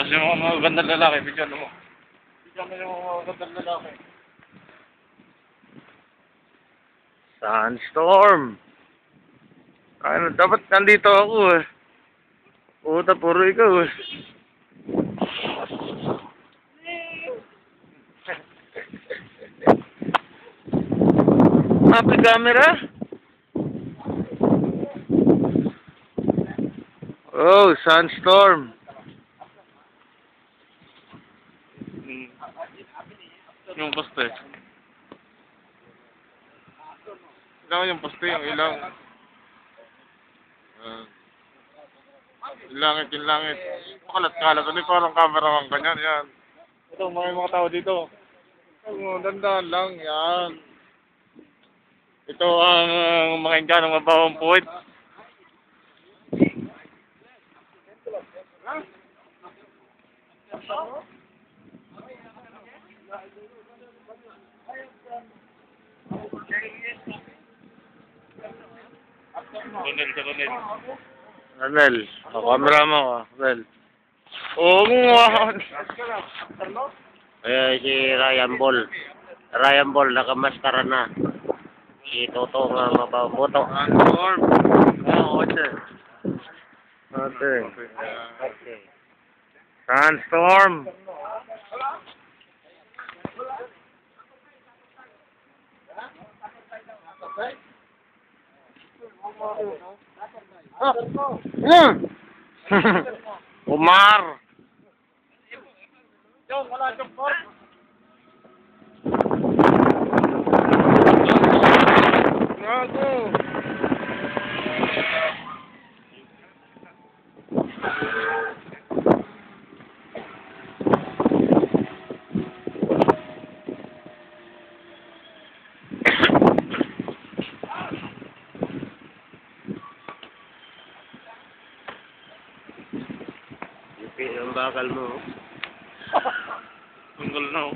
Tapos yung mga magandang lalaki, bigyan mo. Bigyan mo yung mga magandang lalaki. Sunstorm. Ano, dapat nandito ako eh. Puta, puro ikaw eh. Happy camera? Oh, sunstorm. Hmm. Yung poste. Kailangan yung poste, yung ilang. Uh, langit, yung langit. Makalat-kalat. Ano parang cameraman ka niyan, yan. Ito, mga mga tao dito. Oh, dandan lang, yan. Ito ang uh, mga Indianong mabawang puwit. Ronel, Ronel. Ronel, camera mo ko, Ronel. Oo nga. Ayan si Ryan Ball. Ryan Ball, nakamaskara na. Si Toto nga mababoto. Sunstorm. Ah, kotse. Kotse. Okay. Sunstorm. Umar. Umar. Yung bakal mo. Tunggal na oh.